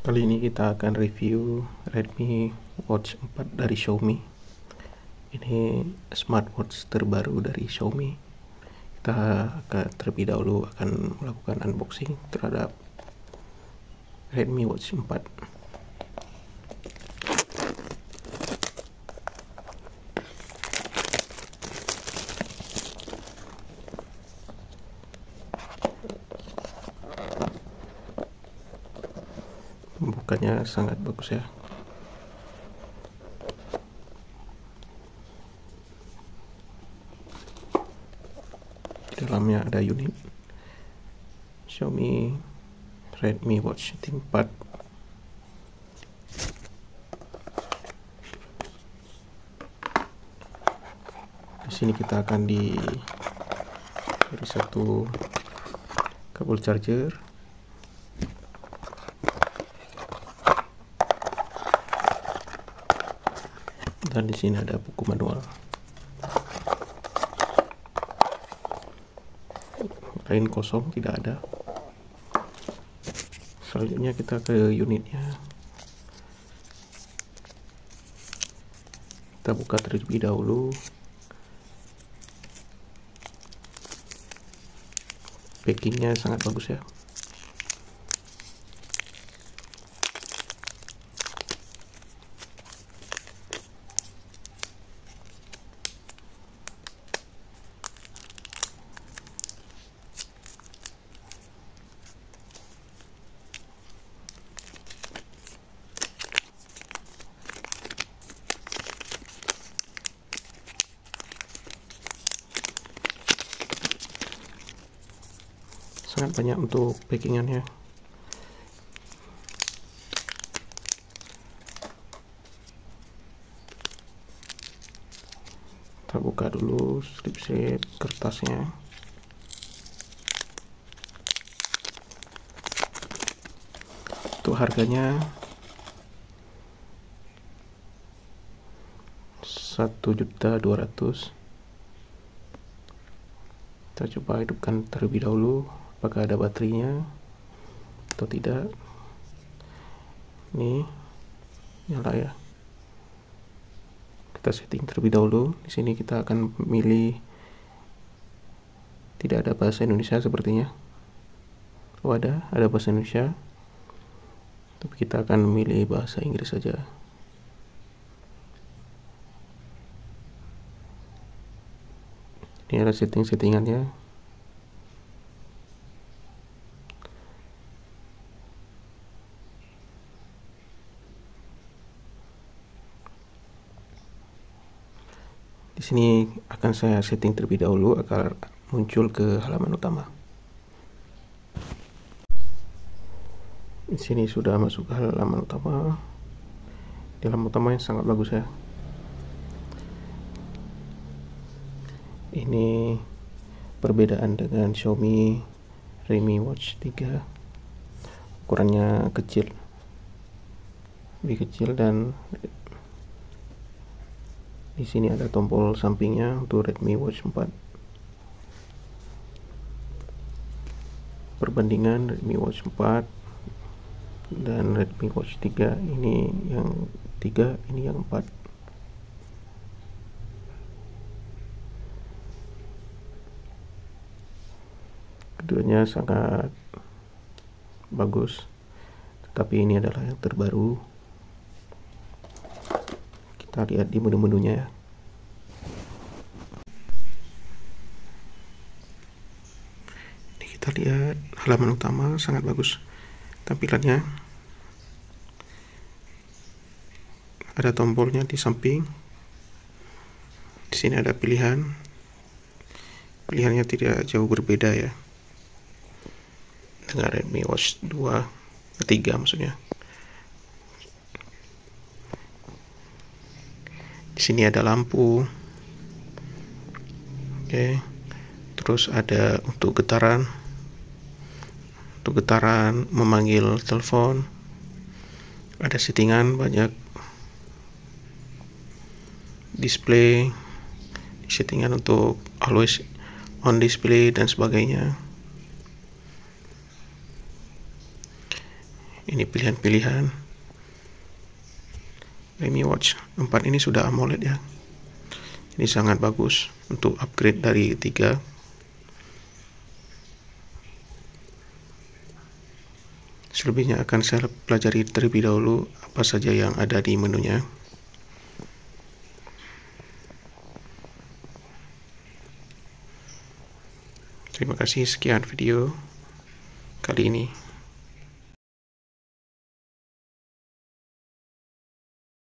Kali ini kita akan review Redmi Watch 4 dari Xiaomi. Ini smartwatch terbaru dari Xiaomi. Kita akan terlebih dahulu akan melakukan unboxing terhadap Redmi Watch 4. Pembukanya sangat bagus ya. Dalamnya ada unit Xiaomi Redmi Watch 4 di sini kita akan di dari satu kabel charger dan di sini ada buku manual. Lain kosong tidak ada. Selanjutnya kita ke unitnya. Kita buka terlebih dahulu. Packingnya sangat bagus ya sangat banyak untuk packingannya kita buka dulu slip-slip kertasnya. Untuk harganya satu juta dua ratus. Kita coba hidupkan terlebih dahulu apakah ada baterainya? Atau tidak? Ini nyala ya. Kita setting terlebih dahulu. Di sini kita akan memilih tidak ada bahasa Indonesia sepertinya. Oh ada ada bahasa Indonesia. Tapi kita akan memilih bahasa Inggris saja. Ini ada setting-settingannya Di sini akan saya setting terlebih dahulu agar muncul ke halaman utama. Di sini sudah masuk ke halaman utama. Di halaman utama yang sangat bagus ya. Ini perbedaan dengan Xiaomi Redmi Watch 3. Ukurannya kecil. Lebih kecil dan di sini ada tombol sampingnya untuk Redmi Watch 4 perbandingan Redmi Watch 4 dan Redmi Watch 3 ini yang 3 ini yang 4 keduanya sangat bagus tetapi ini adalah yang terbaru kita lihat di menu-menunya ya. Ini kita lihat halaman utama sangat bagus tampilannya. Ada tombolnya di samping. Di sini ada pilihan. Pilihannya tidak jauh berbeda ya. Dengan Redmi Watch 2 ketiga maksudnya di sini ada lampu. Oke. Terus ada untuk getaran. Untuk getaran memanggil telepon. Ada settingan banyak. Display. Settingan untuk always on display dan sebagainya. Ini pilihan-pilihan Redmi Watch. 4 ini sudah AMOLED ya. Ini sangat bagus untuk upgrade dari 3 selebihnya akan saya pelajari terlebih dahulu apa saja yang ada di menunya. Terima kasih sekian video kali ini